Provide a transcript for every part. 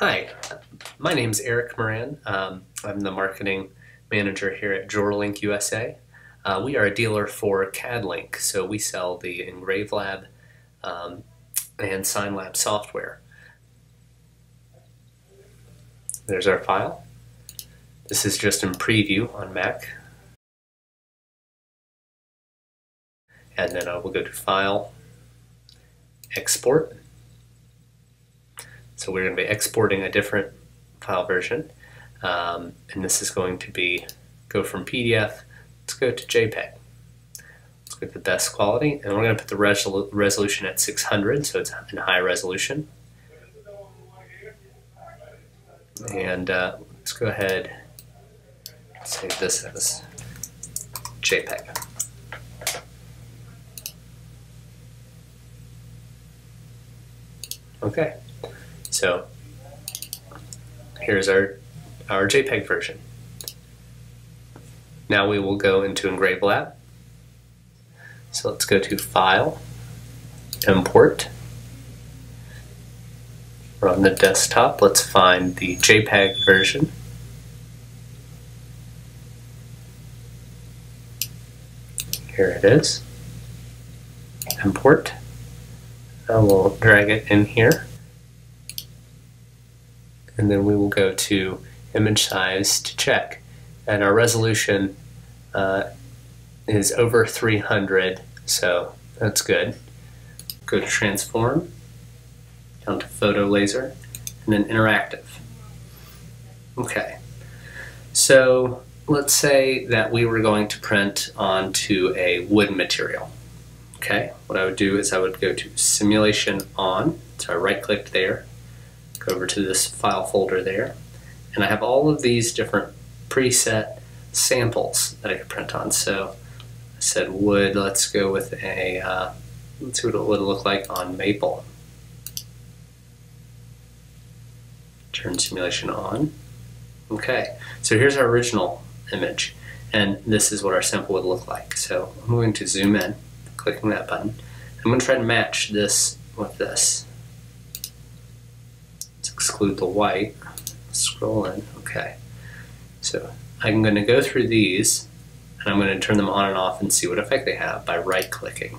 Hi, my name is Eric Moran. Um, I'm the marketing manager here at Jorlink USA. Uh, we are a dealer for CADLink, so we sell the EngraveLab um, and SignLab software. There's our file. This is just in preview on Mac. And then uh, we'll go to File, Export. So we're going to be exporting a different file version. Um, and this is going to be, go from PDF, let's go to JPEG. Let's go to the best quality, and we're going to put the resol resolution at 600, so it's in high resolution. And uh, let's go ahead save this as JPEG. Okay. So here's our, our JPEG version. Now we will go into EngraveLab. So let's go to File, Import. We're on the desktop. Let's find the JPEG version. Here it is. Import. I will drag it in here and then we will go to image size to check. And our resolution uh, is over 300, so that's good. Go to transform, down to photo laser, and then interactive. Okay, so let's say that we were going to print onto a wood material. Okay, what I would do is I would go to simulation on, so I right clicked there, over to this file folder there. And I have all of these different preset samples that I could print on. So I said wood, let's go with a, uh, let's see what it would look like on maple. Turn simulation on. Okay, so here's our original image. And this is what our sample would look like. So I'm going to zoom in, clicking that button. I'm going to try to match this with this exclude the white. Scroll in, okay. So I'm going to go through these and I'm going to turn them on and off and see what effect they have by right clicking.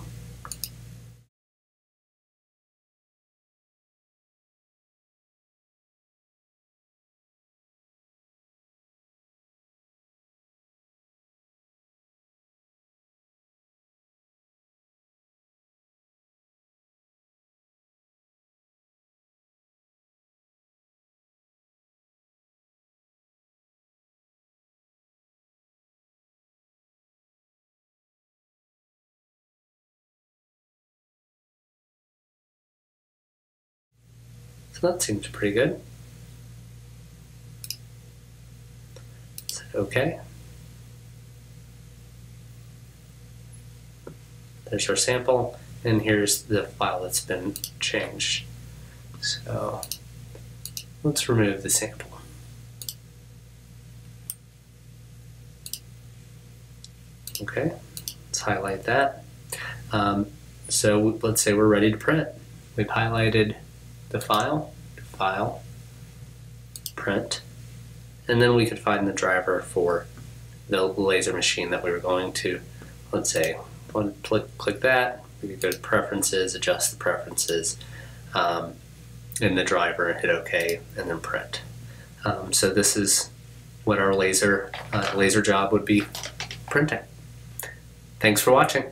So that seems pretty good. Okay? There's our sample, and here's the file that's been changed. So let's remove the sample. Okay, let's highlight that. Um, so let's say we're ready to print. We've highlighted the file, file, print, and then we could find the driver for the laser machine that we were going to, let's say, click, click that, we could go to preferences, adjust the preferences, um, in the driver hit OK, and then print. Um, so this is what our laser, uh, laser job would be printing. Thanks for watching.